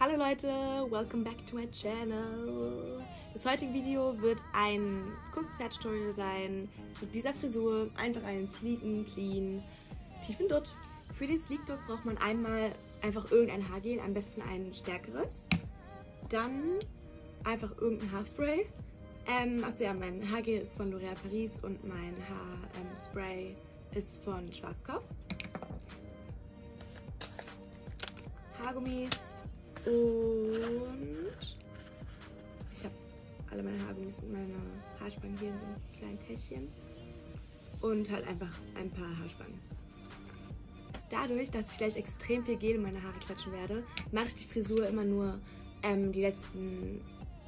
Hallo Leute, welcome back to my channel. Das heutige Video wird ein kurzes Set-Tutorial sein zu dieser Frisur. Einfach einen sleeken, clean, tiefen Dutt. Für den Sleek Dutt braucht man einmal einfach irgendein Haargel, am besten ein stärkeres. Dann einfach irgendein Haarspray. Ähm, achso ja, mein Haargel ist von L'Oréal Paris und mein Haarspray ähm, ist von Schwarzkopf. Haargummis, und ich habe alle meine Haargummis und meine Haarspangen hier in so einem kleinen Täschchen. Und halt einfach ein paar Haarspangen. Dadurch, dass ich gleich extrem viel Gel in meine Haare klatschen werde, mache ich die Frisur immer nur ähm, die letzten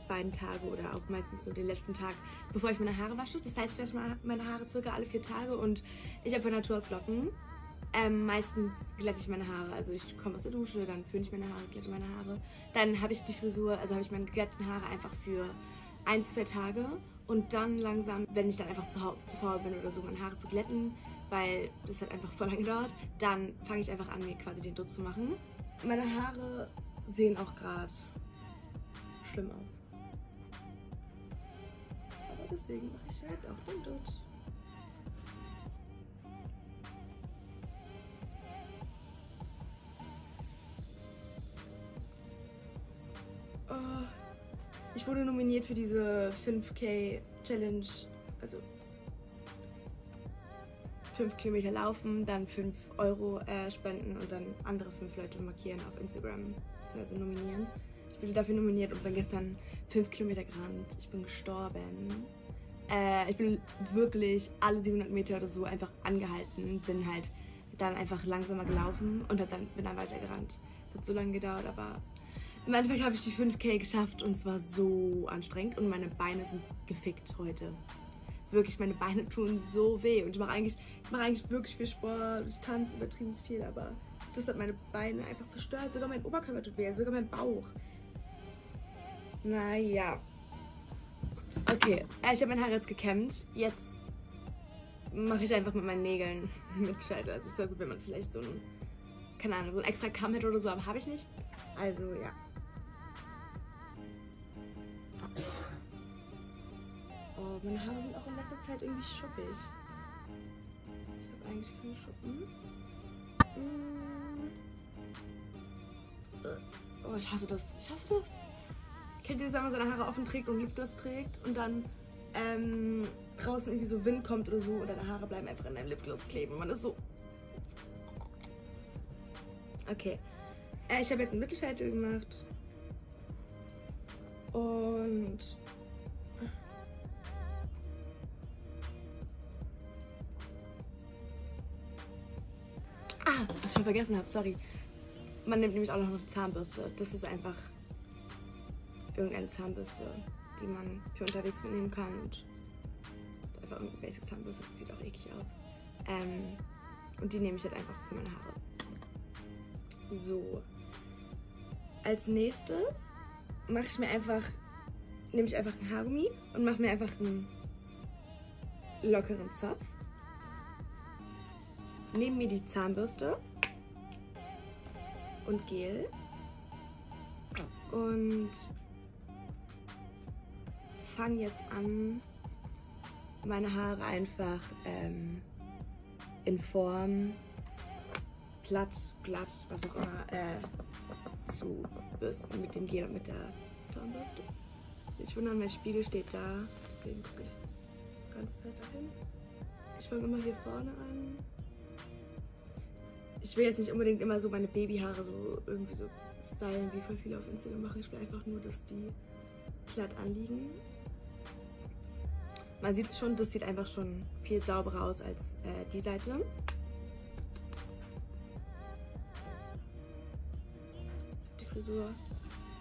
beiden Tage oder auch meistens nur den letzten Tag, bevor ich meine Haare wasche. Das heißt, ich wasche meine Haare circa alle vier Tage und ich habe von Natur aus Locken. Ähm, meistens glätte ich meine Haare. Also ich komme aus der Dusche, dann föhne ich meine Haare, glätte meine Haare. Dann habe ich die Frisur, also habe ich meine geglätteten Haare einfach für ein, zwei Tage. Und dann langsam, wenn ich dann einfach zu, zu faul bin oder so, meine Haare zu glätten, weil das hat einfach voll lange gedauert, dann fange ich einfach an, mir quasi den Dutt zu machen. Meine Haare sehen auch gerade schlimm aus. Aber deswegen mache ich jetzt auch den Dutt. Wurde nominiert für diese 5K Challenge. Also 5 Kilometer laufen, dann 5 Euro äh, spenden und dann andere 5 Leute markieren auf Instagram, also nominieren. Ich wurde dafür nominiert und bin gestern 5 Kilometer gerannt. Ich bin gestorben. Äh, ich bin wirklich alle 700 Meter oder so einfach angehalten, bin halt dann einfach langsamer gelaufen und dann, bin dann weiter gerannt. Das hat so lange gedauert, aber im Endeffekt habe ich die 5K geschafft und es war so anstrengend und meine Beine sind gefickt heute. Wirklich, meine Beine tun so weh und ich mache eigentlich, ich eigentlich wirklich viel Sport, ich tanze übertrieben viel, aber das hat meine Beine einfach zerstört. Sogar mein Oberkörper tut weh, sogar mein Bauch. Naja. Okay, äh, ich habe mein Haar jetzt gekämmt. Jetzt mache ich einfach mit meinen Nägeln mit Scheiter. Also es wäre gut, wenn man vielleicht so ein, keine Ahnung, so ein extra Kamm hätte oder so, aber habe ich nicht. Also ja. Oh, meine Haare sind auch in letzter Zeit irgendwie schuppig. Ich habe eigentlich keine Schuppen. Mm. Oh, ich hasse das. Ich hasse das. Kennt ihr das, wenn man seine Haare offen trägt und Lipgloss trägt und dann ähm, draußen irgendwie so Wind kommt oder so und deine Haare bleiben einfach in deinem Lipgloss kleben. Man ist so... Okay. Äh, ich habe jetzt einen Mittelscheitel gemacht. Und Was ich schon vergessen habe, sorry. Man nimmt nämlich auch noch eine Zahnbürste. Das ist einfach irgendeine Zahnbürste, die man für unterwegs mitnehmen kann. Und einfach irgendeine Basic Zahnbürste, die sieht auch eklig aus. Ähm, und die nehme ich halt einfach für meine Haare. So. Als nächstes mache ich mir einfach, nehme ich einfach ein Haargummi und mache mir einfach einen lockeren Zopf nehme mir die Zahnbürste und Gel und fange jetzt an, meine Haare einfach ähm, in Form, platt, glatt, was auch immer, äh, zu bürsten mit dem Gel und mit der Zahnbürste. Ich wundere, mein Spiegel steht da, deswegen gucke ich die ganze Zeit dahin. Ich fange immer hier vorne an ich will jetzt nicht unbedingt immer so meine Babyhaare so irgendwie so stylen, wie voll viele auf Instagram machen. Ich will einfach nur, dass die glatt anliegen. Man sieht schon, das sieht einfach schon viel sauberer aus als äh, die Seite. Die Frisur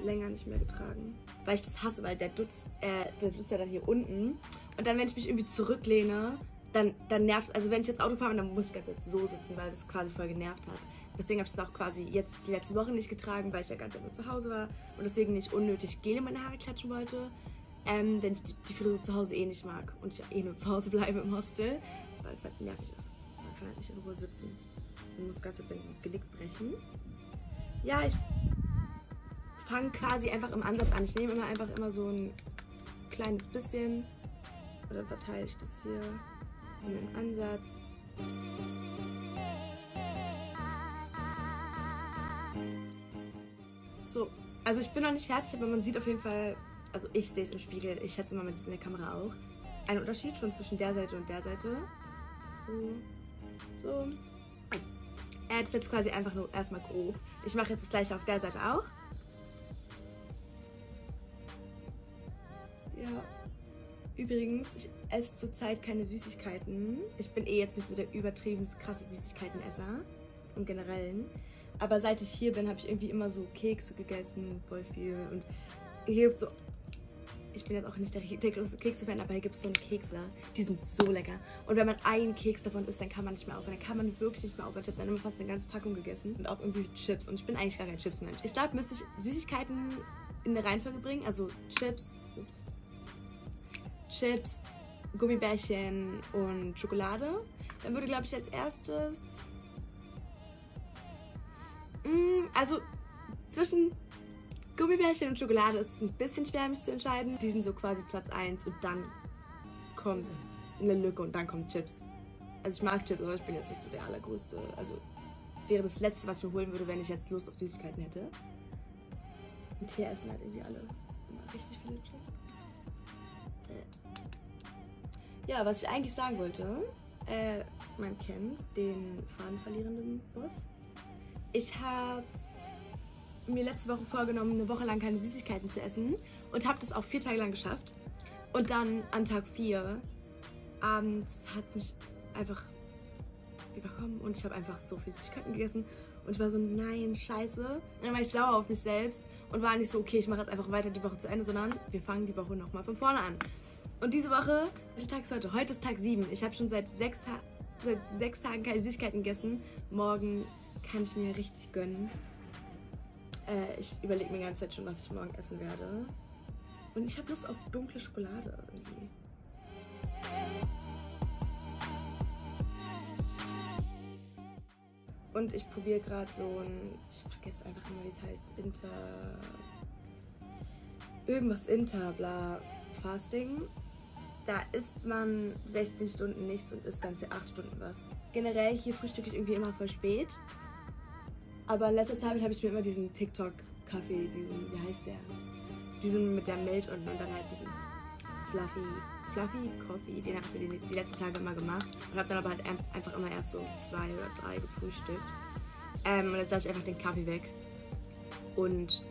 länger nicht mehr getragen, weil ich das hasse, weil der Dutz, äh, der Dutz ja dann hier unten. Und dann, wenn ich mich irgendwie zurücklehne, dann, dann nervt Also wenn ich jetzt Auto fahre, dann muss ich ganz jetzt so sitzen, weil das quasi voll genervt hat. Deswegen habe ich es auch quasi jetzt die letzte Woche nicht getragen, weil ich ja ganz einfach zu Hause war und deswegen nicht unnötig Gel in meine Haare klatschen wollte. Ähm, wenn ich die, die Frisur zu Hause eh nicht mag und ich eh nur zu Hause bleibe im Hostel, weil es halt nervig ist. Man kann halt nicht in Ruhe sitzen. Man muss ganz jetzt sein Genick brechen. Ja, ich fange quasi einfach im Ansatz an. Ich nehme immer einfach immer so ein kleines bisschen oder verteile ich das hier in den Ansatz. So, also ich bin noch nicht fertig, aber man sieht auf jeden Fall, also ich sehe es im Spiegel, ich schätze mal, man sieht es in der Kamera auch, einen Unterschied schon zwischen der Seite und der Seite. So, so. Er hat es jetzt quasi einfach nur erstmal grob. Ich mache jetzt das gleiche auf der Seite auch. Übrigens, ich esse zurzeit keine Süßigkeiten. Ich bin eh jetzt nicht so der übertrieben krasse Süßigkeitenesser im Generellen. Aber seit ich hier bin, habe ich irgendwie immer so Kekse gegessen, voll viel. Und hier gibt es so. Ich bin jetzt auch nicht der, der größte Kekse-Fan, aber hier gibt es so einen Kekse. Die sind so lecker. Und wenn man einen Keks davon isst, dann kann man nicht mehr aufhören. Dann kann man wirklich nicht mehr aufhören. Ich habe dann immer fast eine ganze Packung gegessen. Und auch irgendwie Chips. Und ich bin eigentlich gar kein Chips-Mensch. Ich glaube, müsste ich Süßigkeiten in eine Reihenfolge bringen. Also Chips. Ups. Chips, Gummibärchen und Schokolade. Dann würde, glaube ich, als erstes Mm, also zwischen Gummibärchen und Schokolade ist es ein bisschen schwer, mich zu entscheiden. Die sind so quasi Platz 1 und dann kommt eine Lücke und dann kommt Chips. Also ich mag Chips, aber ich bin jetzt nicht so der allergrößte. Also es wäre das Letzte, was ich mir holen würde, wenn ich jetzt Lust auf Süßigkeiten hätte. Und hier essen halt irgendwie alle immer richtig viele Chips. Ja, was ich eigentlich sagen wollte, äh, man kennt den fadenverlierenden Boss. Ich habe mir letzte Woche vorgenommen, eine Woche lang keine Süßigkeiten zu essen und habe das auch vier Tage lang geschafft. Und dann an Tag vier abends hat es mich einfach überkommen und ich habe einfach so viel Süßigkeiten gegessen und ich war so, nein, scheiße. Und dann war ich sauer auf mich selbst und war nicht so, okay, ich mache jetzt einfach weiter die Woche zu Ende, sondern wir fangen die Woche nochmal von vorne an. Und diese Woche, welcher Tag ist heute? Heute ist Tag sieben. Ich habe schon seit sechs, seit sechs Tagen keine Süßigkeiten gegessen. Morgen kann ich mir richtig gönnen. Äh, ich überlege mir die ganze Zeit schon, was ich morgen essen werde. Und ich habe Lust auf dunkle Schokolade irgendwie. Und ich probiere gerade so ein, ich vergesse einfach immer, wie es heißt, Inter, irgendwas Inter, bla, Fasting. Da isst man 16 Stunden nichts und isst dann für 8 Stunden was. Generell hier frühstücke ich irgendwie immer voll spät. Aber in letzter Zeit habe ich mir immer diesen TikTok-Kaffee, diesen, wie heißt der? Diesen mit der Milch unten und dann halt diesen Fluffy, Fluffy Coffee, den habe ich die, die letzten Tage immer gemacht. Und habe dann aber halt einfach immer erst so zwei oder drei gefrühstückt. Ähm, und jetzt lasse ich einfach den Kaffee weg und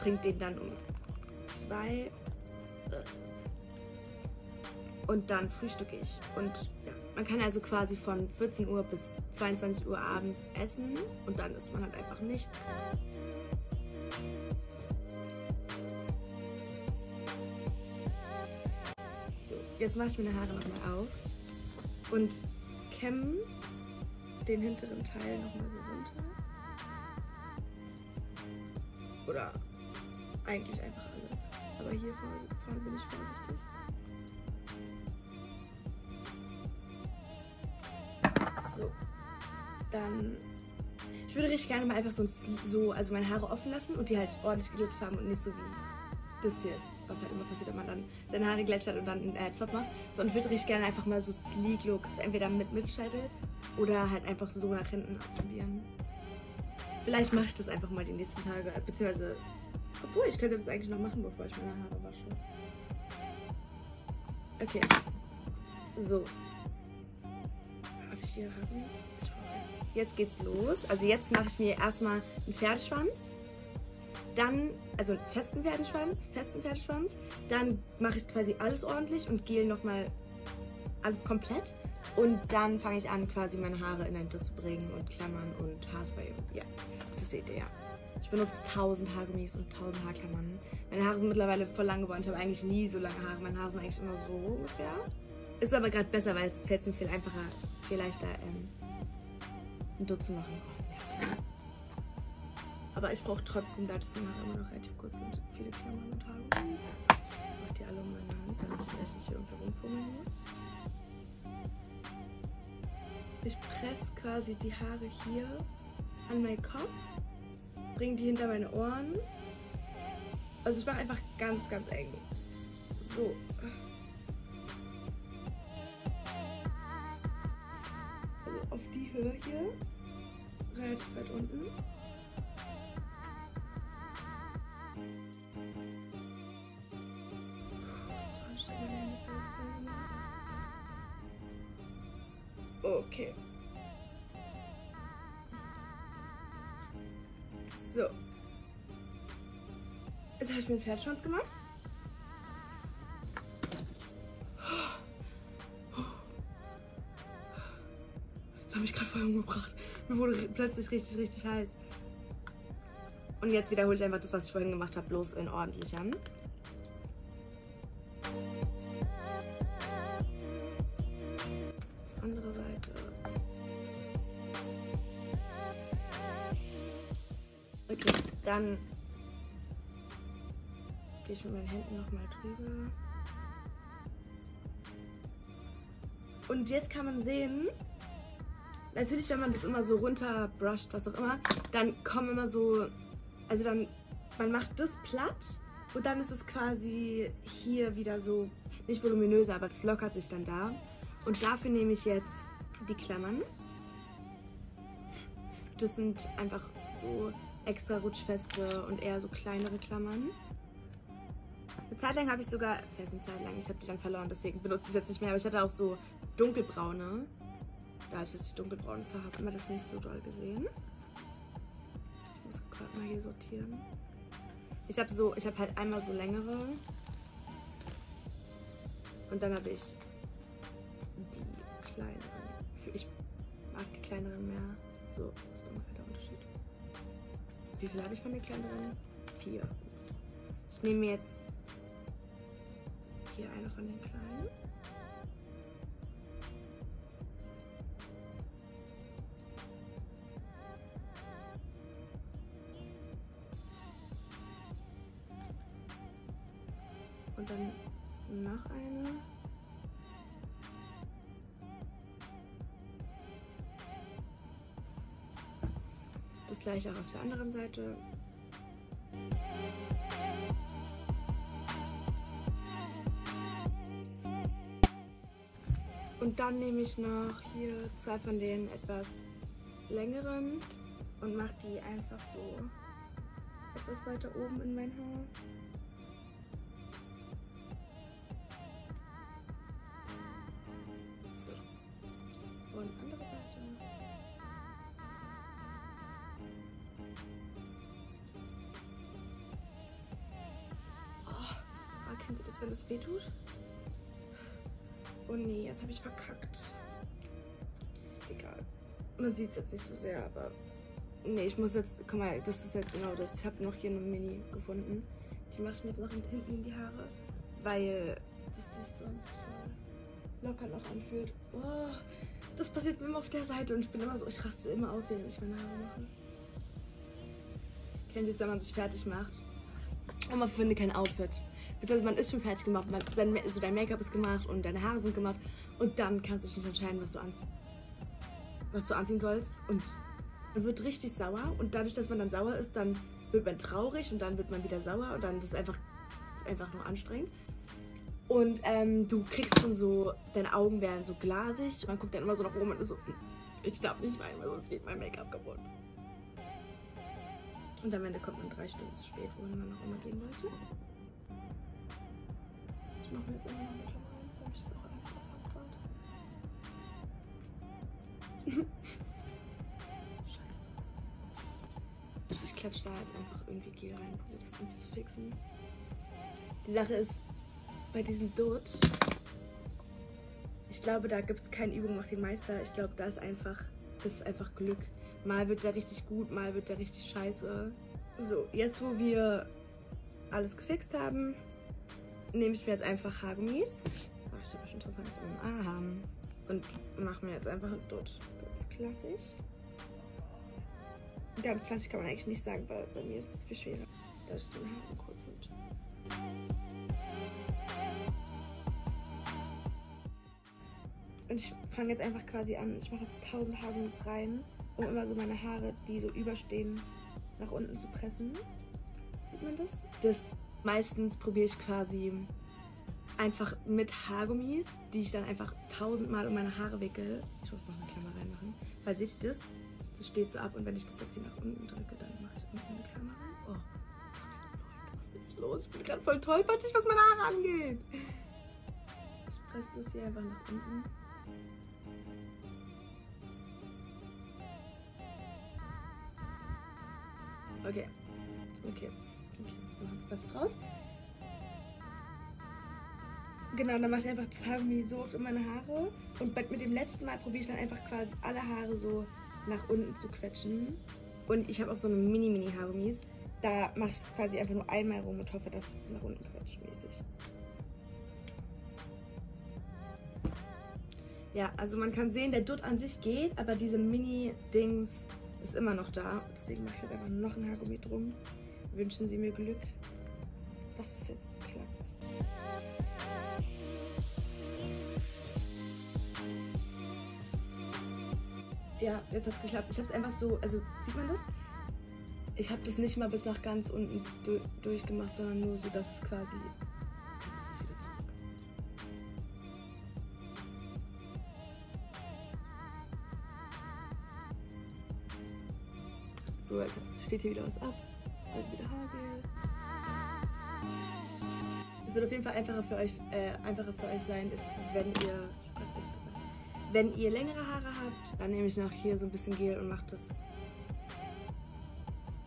trinke den dann um zwei. Und dann frühstücke ich. Und ja, man kann also quasi von 14 Uhr bis 22 Uhr abends essen und dann isst man halt einfach nichts. So, jetzt mache ich meine Haare nochmal auf und kämme den hinteren Teil nochmal so runter. Oder eigentlich einfach alles. Aber hier vorne, vorne bin ich vorsichtig. Dann. Ich würde richtig gerne mal einfach so, so, also meine Haare offen lassen und die halt ordentlich geglitscht haben und nicht so wie das hier ist, was halt immer passiert, wenn man dann seine Haare glätschert und dann äh, Zopf macht. Sondern ich würde richtig gerne einfach mal so sleek Look, entweder mit Mittelscheitel oder halt einfach so nach hinten ausprobieren. Vielleicht mache ich das einfach mal die nächsten Tage, beziehungsweise, obwohl ich könnte das eigentlich noch machen, bevor ich meine Haare wasche. Okay. So, ich hier Ich jetzt. geht's los. Also jetzt mache ich mir erstmal einen Pferdeschwanz. Dann, also einen festen Pferdeschwanz, festen Pferdeschwanz. Dann mache ich quasi alles ordentlich und gel nochmal alles komplett. Und dann fange ich an, quasi meine Haare in ein Dutt zu bringen und Klammern und Haarspray. Ja, das seht ihr ja. Ich benutze 1000 Haargummis und 1000 Haarklammern. Meine Haare sind mittlerweile voll lang geworden. Ich habe eigentlich nie so lange Haare. Meine Haare sind eigentlich immer so ungefähr. Ist aber gerade besser, weil es fällt mir viel einfacher, viel leichter, ähm, ein zu machen. Aber ich brauche trotzdem, da das immer noch relativ kurz sind, viele Klammern und Haare. Ich mache die alle um meine Hand, damit ich nicht hier irgendwo rumfummeln muss. Ich presse quasi die Haare hier an meinen Kopf, bringe die hinter meine Ohren Also ich mache einfach ganz, ganz eng. So. Auf die Höhe hier. Relativ weit unten. Okay. So. Jetzt habe ich mir einen Pferdschwanz gemacht. Voll umgebracht. Mir wurde plötzlich richtig, richtig heiß. Und jetzt wiederhole ich einfach das, was ich vorhin gemacht habe, bloß in ordentlichern. Andere Seite. Okay, dann gehe ich mit meinen Händen nochmal drüber. Und jetzt kann man sehen, natürlich, wenn man das immer so runterbrusht, was auch immer, dann kommen immer so, also dann, man macht das platt und dann ist es quasi hier wieder so, nicht voluminöser, aber es lockert sich dann da. Und dafür nehme ich jetzt die Klammern. Das sind einfach so extra rutschfeste und eher so kleinere Klammern. Eine Zeit lang habe ich sogar, das heißt eine Zeit lang, ich habe die dann verloren, deswegen benutze ich es jetzt nicht mehr, aber ich hatte auch so dunkelbraune. Dass ich dunkelbraunes Haar habe, immer das nicht so doll gesehen. Ich muss gerade mal hier sortieren. Ich habe so, ich habe halt einmal so längere. Und dann habe ich die kleineren. Ich mag die kleineren mehr. So, ist ungefähr der Unterschied? Wie viel habe ich von den kleineren? Vier. Ich nehme mir jetzt hier eine von den kleinen. Das gleiche auch auf der anderen Seite. Und dann nehme ich noch hier zwei von den etwas längeren und mache die einfach so etwas weiter oben in mein Haar. Kennt ihr das, wenn es weh tut? Oh nee, jetzt habe ich verkackt. Egal. Man sieht es jetzt nicht so sehr, aber. Nee, ich muss jetzt. Guck mal, das ist jetzt genau das. Ich habe noch hier eine Mini gefunden. Die mache ich mir jetzt noch hinten in die Haare. Weil das sich sonst voll locker noch anfühlt. Oh, das passiert mir immer auf der Seite und ich bin immer so, ich raste immer aus, wenn ich meine Haare mache. Kennt ihr es, wenn man sich fertig macht? Und man findet kein Outfit. Beziehungsweise man ist schon fertig gemacht, man, sein, so dein Make-up ist gemacht und deine Haare sind gemacht und dann kannst du dich nicht entscheiden, was du, anzie was du anziehen sollst und man wird richtig sauer und dadurch, dass man dann sauer ist, dann wird man traurig und dann wird man wieder sauer und dann ist es einfach, ist einfach nur anstrengend. Und ähm, du kriegst schon so, deine Augen werden so glasig. Man guckt dann immer so nach oben und ist so, ich darf nicht weinen, weil sonst geht mein Make-up kaputt. Und am Ende kommt man drei Stunden zu spät, wohin man auch immer gehen wollte. Ich mache jetzt immer ich es auch hab gerade. Scheiße. Ich klatsche da jetzt einfach irgendwie Gel rein, um das irgendwie zu fixen. Die Sache ist, bei diesem Dutt, ich glaube, da gibt es keine Übung auf den Meister. Ich glaube, da ist einfach, das ist einfach Glück. Mal wird der richtig gut, mal wird der richtig scheiße. So, jetzt wo wir alles gefixt haben, nehme ich mir jetzt einfach Haargummis. Oh, ich habe schon Angst im Arm. Und mache mir jetzt einfach ein Dutt. Ganz klassisch. Ganz klassisch kann man eigentlich nicht sagen, weil bei mir ist es viel schwerer. Da ist so ein Haare kurz sind. Und ich fange jetzt einfach quasi an. Ich mache jetzt 1000 Haargummis rein, um immer so meine Haare, die so überstehen, nach unten zu pressen. Sieht man das? Das meistens probiere ich quasi einfach mit Haargummis, die ich dann einfach tausendmal um meine Haare wickel. Ich muss noch eine Klammer reinmachen. Weil seht ihr das? Das steht so ab und wenn ich das jetzt hier nach unten drücke, dann mache ich unten eine Klammer rein. Oh. Leute, was ist los? Ich bin gerade voll tollpatschig, was meine Haare angeht. Ich presse das hier einfach nach unten. Okay. Okay. Beste draus. Genau, dann mache ich einfach das Haargummi so für meine Haare. Und mit dem letzten Mal probiere ich dann einfach quasi alle Haare so nach unten zu quetschen. Und ich habe auch so eine Mini-Mini-Haargummis. Da mache ich es quasi einfach nur einmal rum und hoffe, dass es nach unten quetscht mäßig. Ja, also man kann sehen, der Dutt an sich geht, aber diese Mini-Dings ist immer noch da. Deswegen mache ich jetzt einfach noch ein Haargummi drum. Wünschen Sie mir Glück, dass es jetzt klappt. Ja, jetzt hat es geklappt. Ich habe es einfach so, also sieht man das? Ich habe das nicht mal bis nach ganz unten du durchgemacht, sondern nur so, dass es quasi... So, jetzt steht hier wieder was ab. Also wieder Haargel. Es wird auf jeden Fall einfacher für euch, äh, einfacher für euch sein, wenn ihr wenn ihr längere Haare habt, dann nehme ich noch hier so ein bisschen Gel und mache das.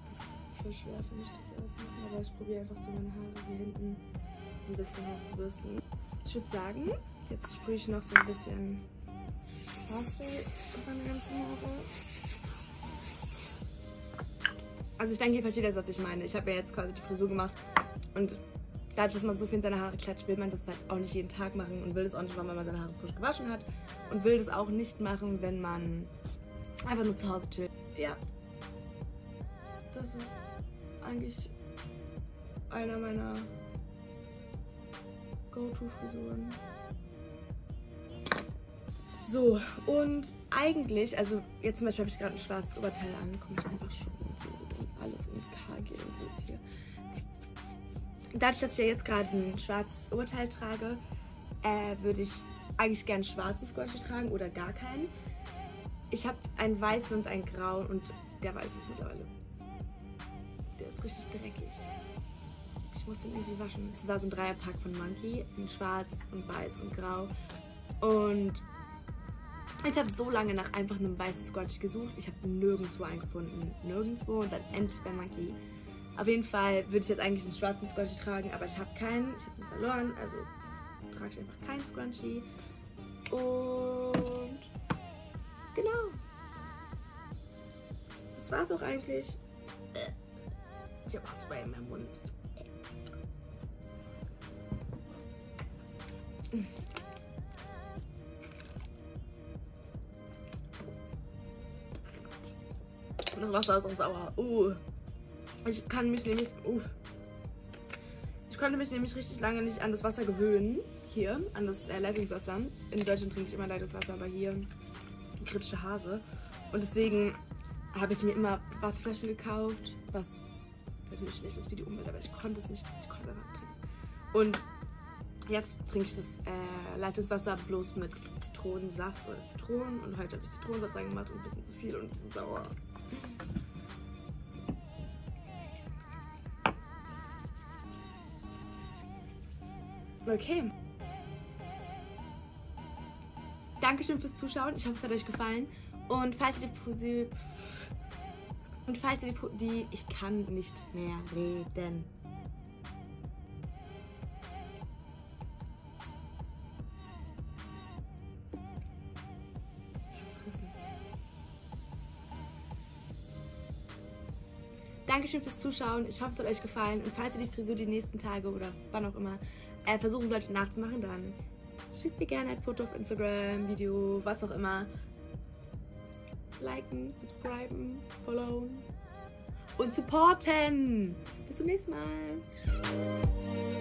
Das ist voll schwer für mich, das selber zu machen, aber ich probiere einfach so meine Haare hier hinten ein bisschen hoch zu bürsten. Ich würde sagen, jetzt sprühe ich noch so ein bisschen Haarspray auf meine ganzen Haare. Also ich denke, ihr versteht das, was ich meine. Ich habe ja jetzt quasi die Frisur gemacht und dadurch, dass man so viel in seine Haare klatscht, will man das halt auch nicht jeden Tag machen und will das auch nicht machen, wenn man seine Haare frisch gewaschen hat. Und will das auch nicht machen, wenn man einfach nur zu Hause chillt. Ja. Das ist eigentlich einer meiner Go-To-Frisuren. So, und eigentlich, also jetzt zum Beispiel habe ich gerade ein schwarzes Oberteil an, komme ich einfach schon so alles in KG und jetzt hier dadurch, dass ich ja jetzt gerade ein schwarzes Oberteil trage, äh, würde ich eigentlich gerne schwarzes Squashy tragen oder gar keinen. Ich habe einen weißen und einen grauen und der weiße ist mittlerweile. Der ist richtig dreckig. Ich muss den irgendwie waschen. Es war so ein Dreierpack von Monkey. In schwarz und weiß und grau. Und ich habe so lange nach einfach einem weißen Scotch gesucht. Ich habe nirgendwo einen gefunden. Nirgendwo. Und dann endlich bei Monkey. Auf jeden Fall würde ich jetzt eigentlich einen schwarzen Scrunchie tragen, aber ich habe keinen. Ich habe ihn verloren, also trage ich einfach keinen Scrunchie. Und genau. Das war's auch eigentlich. Ich habe Spray in meinem Mund. Das Wasser ist auch sauer. Uh. Ich kann mich nämlich. Uh, ich konnte mich nämlich richtig lange nicht an das Wasser gewöhnen. Hier, an das äh, Leitungswasser. In Deutschland trinke ich immer Leitungswasser, aber hier kritische Hase. Und deswegen habe ich mir immer Wasserflaschen gekauft, was natürlich schlecht ist für die Umwelt, aber ich konnte es nicht, ich konnte einfach trinken. Und jetzt trinke ich das äh, Leitungswasser bloß mit Zitronensaft oder Zitronen und heute habe ich Zitronensaft reingemacht und ein bisschen zu viel und es ist sauer. Okay. Dankeschön fürs Zuschauen. Ich hoffe, es hat euch gefallen. Und falls ihr die Posi und falls ihr die, die ich kann nicht mehr reden. Dankeschön fürs Zuschauen. Ich hoffe, es hat euch gefallen. Und falls ihr die Frisur die nächsten Tage oder wann auch immer äh, versuchen solltet nachzumachen, dann schickt mir gerne ein Foto auf Instagram, Video, was auch immer. Liken, subscriben, followen und supporten. Bis zum nächsten Mal.